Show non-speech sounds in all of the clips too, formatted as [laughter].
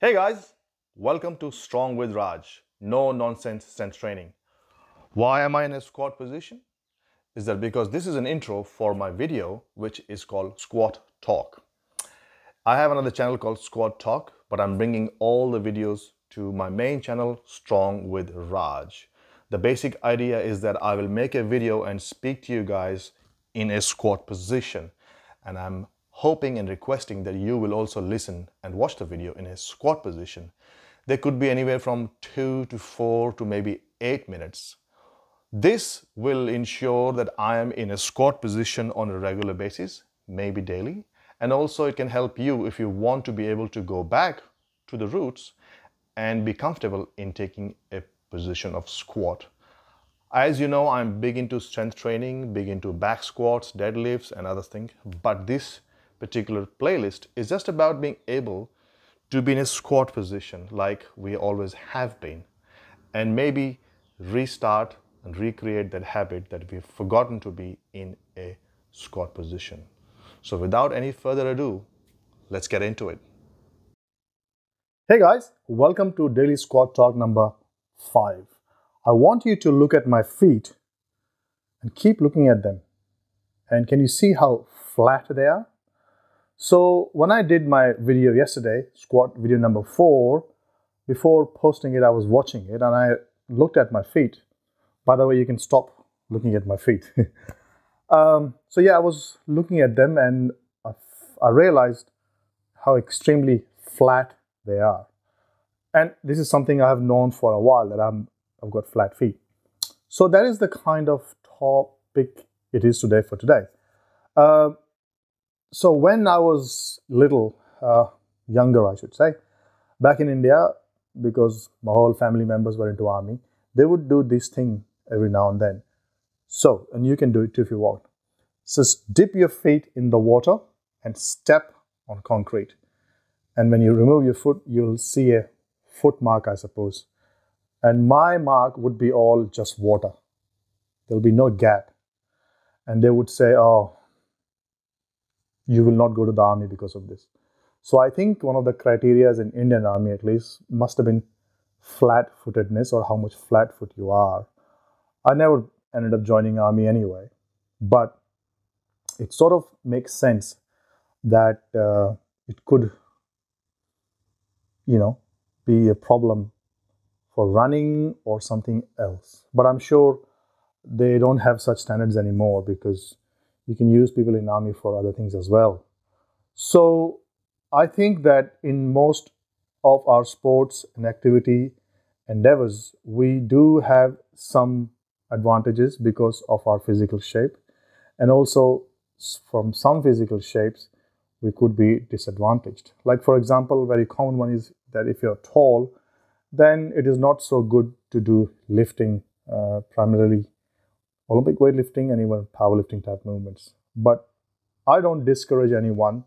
Hey guys, welcome to Strong with Raj. No nonsense strength training. Why am I in a squat position? Is that because this is an intro for my video which is called Squat Talk. I have another channel called Squat Talk, but I'm bringing all the videos to my main channel Strong with Raj. The basic idea is that I will make a video and speak to you guys in a squat position and I'm hoping and requesting that you will also listen and watch the video in a squat position. They could be anywhere from two to four to maybe eight minutes. This will ensure that I am in a squat position on a regular basis, maybe daily. And also it can help you if you want to be able to go back to the roots and be comfortable in taking a position of squat. As you know, I'm big into strength training, big into back squats, deadlifts and other things. But this particular playlist is just about being able to be in a squat position like we always have been and maybe restart and recreate that habit that we've forgotten to be in a squat position. So without any further ado, let's get into it. Hey guys, welcome to Daily Squat Talk number 5. I want you to look at my feet and keep looking at them. And can you see how flat they are? So when I did my video yesterday, squat video number four, before posting it, I was watching it and I looked at my feet. By the way, you can stop looking at my feet. [laughs] um, so yeah, I was looking at them and I, I realized how extremely flat they are. And this is something I have known for a while that I'm, I've got flat feet. So that is the kind of topic it is today for today. Uh, so when I was little, uh, younger, I should say, back in India, because my whole family members were into army, they would do this thing every now and then. So, and you can do it too if you want. Just dip your feet in the water and step on concrete. And when you remove your foot, you'll see a foot mark, I suppose. And my mark would be all just water. There'll be no gap. And they would say, oh, you will not go to the army because of this. So I think one of the criterias in Indian army at least must have been flat-footedness or how much flat-foot you are. I never ended up joining army anyway, but it sort of makes sense that uh, it could, you know, be a problem for running or something else. But I'm sure they don't have such standards anymore because you can use people in army for other things as well. So I think that in most of our sports and activity endeavors, we do have some advantages because of our physical shape. And also from some physical shapes, we could be disadvantaged. Like for example, very common one is that if you're tall, then it is not so good to do lifting uh, primarily Olympic weightlifting and even powerlifting type movements. But I don't discourage anyone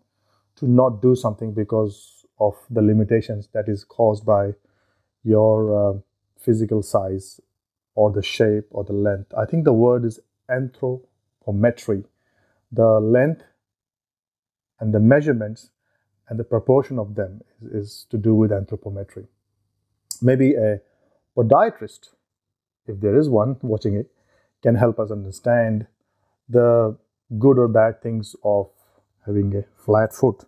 to not do something because of the limitations that is caused by your uh, physical size or the shape or the length. I think the word is anthropometry. The length and the measurements and the proportion of them is, is to do with anthropometry. Maybe a podiatrist, if there is one watching it, can help us understand the good or bad things of having a flat foot.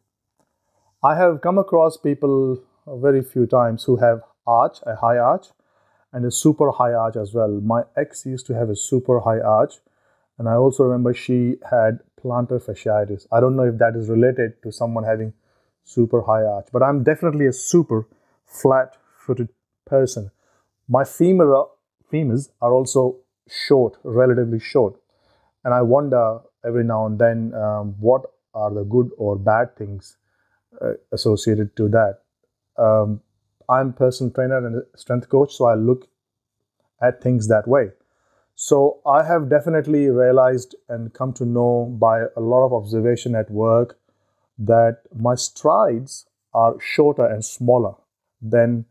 I have come across people uh, very few times who have arch, a high arch, and a super high arch as well. My ex used to have a super high arch, and I also remember she had plantar fasciitis. I don't know if that is related to someone having super high arch, but I'm definitely a super flat footed person. My femur, femurs are also short, relatively short. And I wonder every now and then um, what are the good or bad things uh, associated to that. Um, I'm personal trainer and strength coach, so I look at things that way. So I have definitely realized and come to know by a lot of observation at work that my strides are shorter and smaller than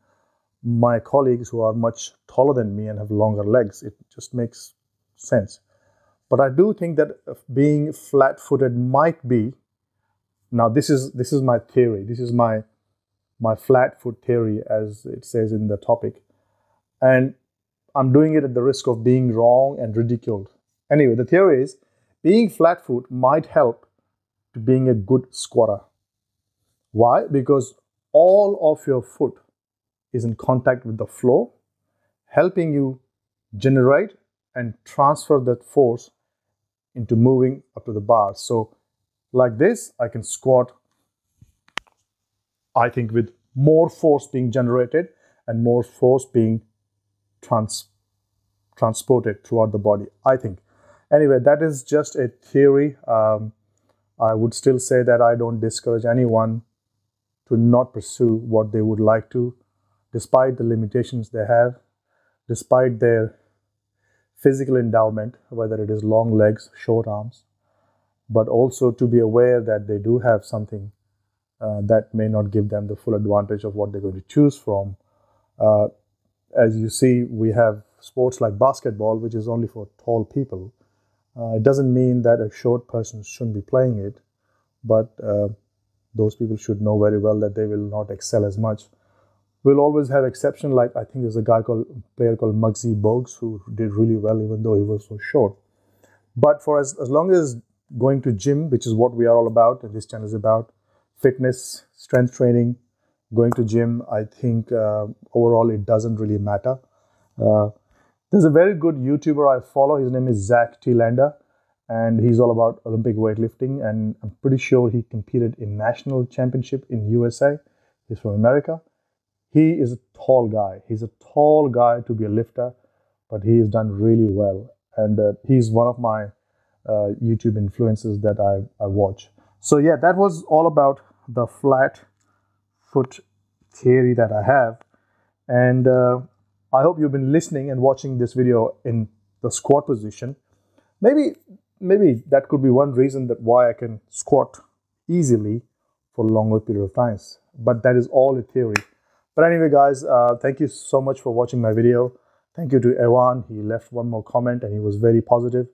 my colleagues who are much taller than me and have longer legs. It just makes sense. But I do think that being flat-footed might be now this is this is my theory. This is my my flat foot theory, as it says in the topic. And I'm doing it at the risk of being wrong and ridiculed. Anyway, the theory is being flat foot might help to being a good squatter. Why? Because all of your foot is in contact with the floor, helping you generate and transfer that force into moving up to the bar. So like this, I can squat, I think with more force being generated and more force being trans transported throughout the body, I think. Anyway, that is just a theory. Um, I would still say that I don't discourage anyone to not pursue what they would like to, despite the limitations they have, despite their physical endowment, whether it is long legs, short arms, but also to be aware that they do have something uh, that may not give them the full advantage of what they're going to choose from. Uh, as you see, we have sports like basketball, which is only for tall people. Uh, it doesn't mean that a short person shouldn't be playing it, but uh, those people should know very well that they will not excel as much we'll always have exception. Like I think there's a guy called player called Muggsy Bogues who did really well even though he was so short. But for as, as long as going to gym, which is what we are all about, and this channel is about fitness, strength training, going to gym, I think uh, overall it doesn't really matter. Uh, there's a very good YouTuber I follow. His name is Zack Telander, and he's all about Olympic weightlifting. And I'm pretty sure he competed in national championship in USA. He's from America he is a tall guy. He's a tall guy to be a lifter, but he has done really well. And uh, he's one of my uh, YouTube influences that I, I watch. So, yeah, that was all about the flat foot theory that I have. And uh, I hope you've been listening and watching this video in the squat position. Maybe, maybe that could be one reason that why I can squat easily for longer period of times. But that is all a theory. But anyway, guys, uh, thank you so much for watching my video. Thank you to Evan. He left one more comment and he was very positive.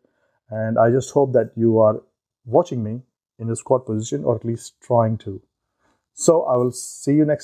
And I just hope that you are watching me in a squat position or at least trying to. So I will see you next